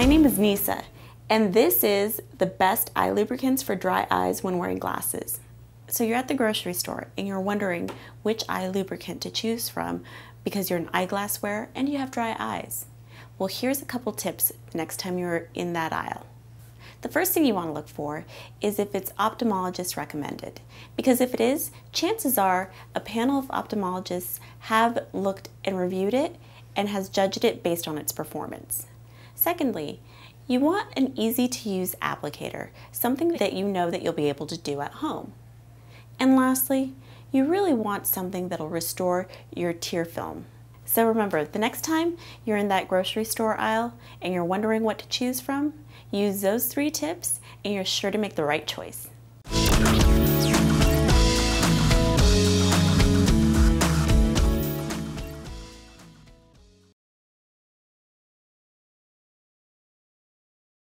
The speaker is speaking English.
My name is Niza, and this is the best eye lubricants for dry eyes when wearing glasses. So you're at the grocery store and you're wondering which eye lubricant to choose from because you're an eyeglass wearer and you have dry eyes. Well, here's a couple tips next time you're in that aisle. The first thing you want to look for is if it's ophthalmologist recommended. Because if it is, chances are a panel of ophthalmologists have looked and reviewed it and has judged it based on its performance. Secondly, you want an easy to use applicator, something that you know that you'll be able to do at home. And lastly, you really want something that'll restore your tear film. So remember, the next time you're in that grocery store aisle and you're wondering what to choose from, use those three tips and you're sure to make the right choice.